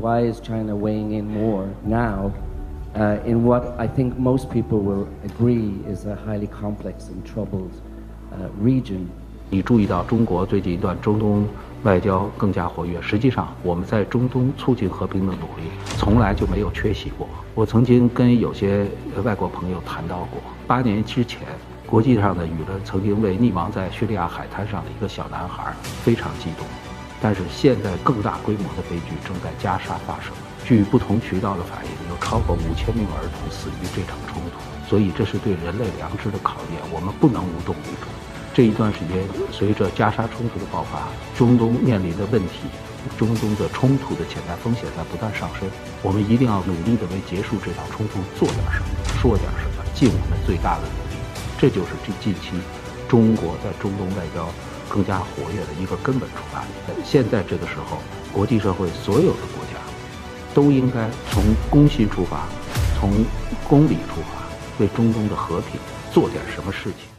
Why is China weighing in more now uh, in what I think most people will agree is a highly complex and troubled uh, region? 你注意到中国最近一段中东外交更加活跃。实际上，我们在中东促进和平的努力从来就没有缺席过。我曾经跟有些外国朋友谈到过，八年之前，国际上的舆论曾经为溺亡在叙利亚海滩上的一个小男孩非常激动。但是现在更大规模的悲剧正在加沙发生。据不同渠道的反映，有超过五千名儿童死于这场冲突。所以这是对人类良知的考验，我们不能无动于衷。这一段时间，随着加沙冲突的爆发，中东面临的问题，中东的冲突的潜在风险在不断上升。我们一定要努力的为结束这场冲突做点什么，说点什么，尽我们最大的努力。这就是这近期中国在中东外交。更加活跃的一个根本出发点。现在这个时候，国际社会所有的国家都应该从公心出发，从公理出发，为中东的和平做点什么事情。